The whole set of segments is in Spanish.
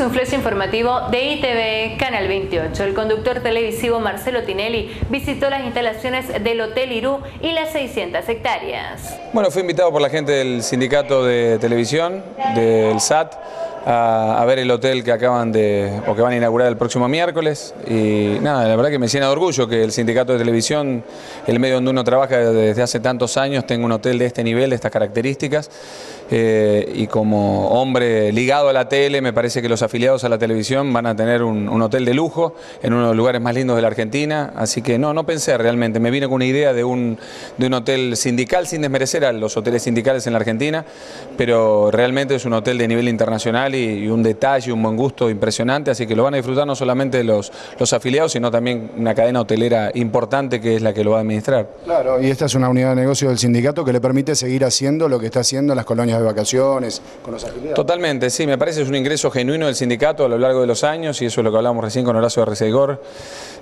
un flash informativo de ITV Canal 28. El conductor televisivo Marcelo Tinelli visitó las instalaciones del Hotel Irú y las 600 hectáreas. Bueno, fui invitado por la gente del sindicato de televisión, del SAT, a, ver el hotel que acaban de, o que van a inaugurar el próximo miércoles. Y nada, la verdad que me llena de orgullo que el sindicato de televisión, el medio donde uno trabaja desde hace tantos años, tenga un hotel de este nivel, de estas características. Eh, y como hombre ligado a la tele, me parece que los afiliados a la televisión van a tener un, hotel de lujo en uno de los lugares más lindos de la Argentina. Así que no, no pensé realmente, me vine con una idea de un, de un hotel sindical, sin desmerecer a los hoteles sindicales en la Argentina, pero realmente es un hotel de nivel internacional y, un detalle, un buen gusto impresionante, así que lo van a disfrutar no solamente los, los afiliados, sino también una cadena hotelera importante que es la que lo va a administrar. Claro, y esta es una unidad de negocio del sindicato que le permite seguir haciendo lo que está haciendo en las colonias de vacaciones con los afiliados. Totalmente, sí, me parece que es un ingreso genuino del sindicato a lo largo de los años y eso es lo que hablamos recién con Horacio Arrecegor,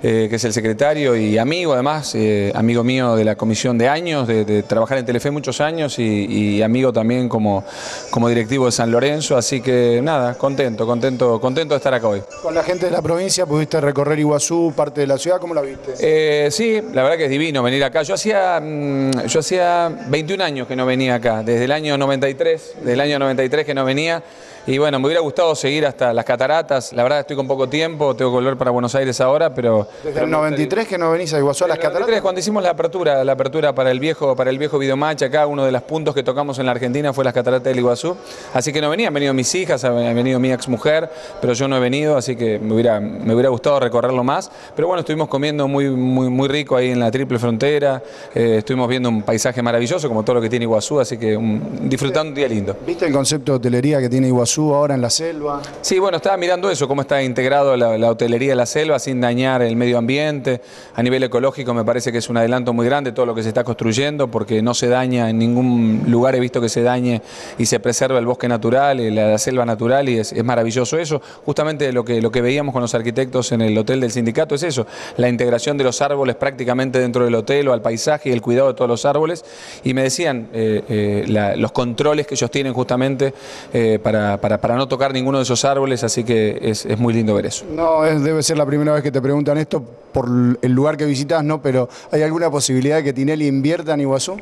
eh, que es el secretario y amigo además, eh, amigo mío de la comisión de años, de, trabajar en Telefe muchos años y, amigo también como, como directivo de San Lorenzo, así que nada, contento, contento, contento de estar acá hoy. Con la gente de la provincia pudiste recorrer Iguazú, parte de la ciudad, ¿cómo la viste? Eh, sí, la verdad que es divino venir acá. Yo hacía, mm, yo hacía 21 años que no venía acá, desde el año 93, del año 93 que no venía. Y bueno, me hubiera gustado seguir hasta las cataratas. La verdad estoy con poco tiempo, tengo que volver para Buenos Aires ahora, pero... Desde el 93 que no venís a Iguazú a las cataratas. cuando hicimos la apertura, la apertura para el viejo, para el viejo videomatch acá, uno de los puntos que tocamos en la Argentina fue las cataratas del Iguazú. Así que no venía, han venido mis hijas, han venido mi ex mujer, pero yo no he venido, así que me hubiera, me hubiera gustado recorrerlo más. Pero bueno, estuvimos comiendo muy, muy, muy rico ahí en la triple frontera, eh, estuvimos viendo un paisaje maravilloso como todo lo que tiene Iguazú, así que disfrutando un día lindo. ¿Viste el concepto de hotelería que tiene Iguazú ahora en la selva? Sí, bueno, estaba mirando eso, cómo está integrado la, hotelería de la selva sin dañar el medio ambiente. A nivel ecológico me parece que es un adelanto muy grande todo lo que se está construyendo porque no se daña, en ningún lugar he visto que se dañe y se preserva el bosque natural, la, selva natural y es, maravilloso eso. Justamente lo que, lo que veíamos con los arquitectos en el hotel del sindicato es eso, la integración de los árboles prácticamente dentro del hotel o al paisaje y el cuidado de todos los árboles. Y me decían eh, eh, los controles que ellos tienen justamente eh, para, para, para no tocar ningún uno de esos árboles, así que es, muy lindo ver eso. No, debe ser la primera vez que te preguntan esto por el lugar que visitas, ¿no? Pero ¿hay alguna posibilidad de que Tinelli invierta en Iguazú?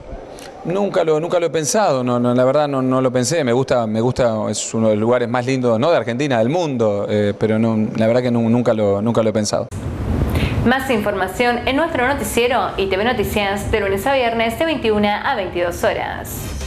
Nunca lo, nunca lo he pensado, no, no la verdad no, no, lo pensé, me gusta, me gusta, es uno de los lugares más lindos, no de Argentina, del mundo, eh, pero no, la verdad que nunca, lo, nunca lo he pensado. Más información en nuestro noticiero y TV Noticias de lunes a viernes de 21 a 22 horas.